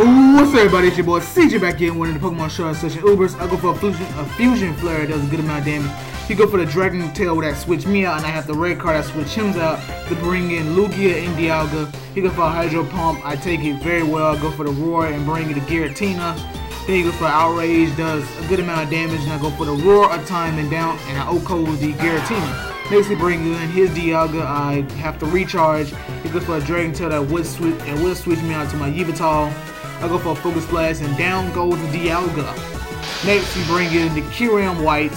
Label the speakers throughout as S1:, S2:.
S1: What's up, everybody? It's your boy CJ back in of the Pokemon Shard Session Ubers. I go for a fusion, a fusion flare that does a good amount of damage. He go for the Dragon Tail that switch me out, and I have the red card that switch him out to bring in Lugia and Dialga. He go for a Hydro Pump. I take it very well. I go for the Roar and bring it to Giratina. Then he goes for Outrage, does a good amount of damage, and I go for the Roar of Time and down, and I OHKO the Giratina. He brings in his Dialga. I have to recharge. He goes for a Dragon Tail that would switch and will switch me out to my Yveltal. I go for a Focus Blast, and down goes the Dialga. Next, we bring in the Kyurem White.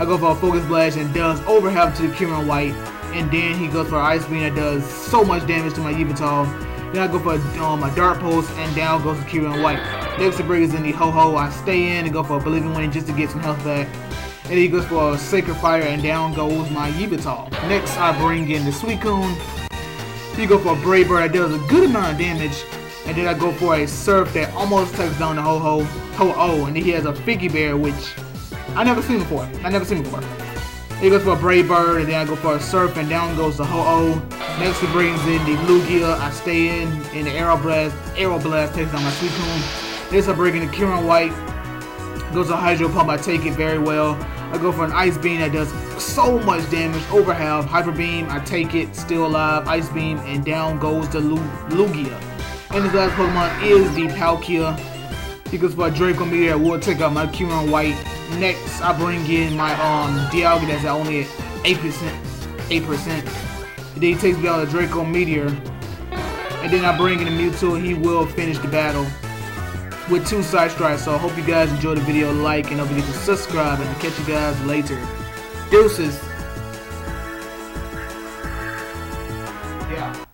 S1: I go for a Focus Blast and does overhead to the Kyurem White. And then he goes for Ice Beam that does so much damage to my Yveltal. Then I go for um, my Dark Pulse, and down goes the Kyurem White. Next, he brings in the Ho-Oh. I stay in and go for a Oblivion Wing just to get some health back. And he goes for a Sacred Fire, and down goes my Yveltal. Next, I bring in the Suicune. He go for a Brave Bird that does a good amount of damage. And then I go for a Surf that almost takes down the Ho-Ho, Ho-Oh. And then he has a Figy Berry, which I never seen before. I never seen before. He goes for a Brave Bird, and then I go for a Surf, and down goes the Ho-Oh. Next he brings in the Lugia. I stay in, and the Aeroblast, Aero Blast takes down my Suicune. Next I bring in the Kyurem White. Goes to Hydro Pump, I take it very well. I go for an Ice Beam that does so much damage, over half. Hyper Beam, I take it, still alive. Ice Beam, and down goes the Lu Lugia. And this last Pokemon is the Palkia. Because for a Draco Meteor will take out my Kyurem White. Next, I bring in my um Dialga that's only at 8%. 8%. And then he takes me down the Draco Meteor. And then I bring in the Mewtwo, he will finish the battle with two Psystrikes. So I hope you guys enjoyed the video, like, and don't forget to subscribe, and I'll catch you guys later. Deuces. Yeah.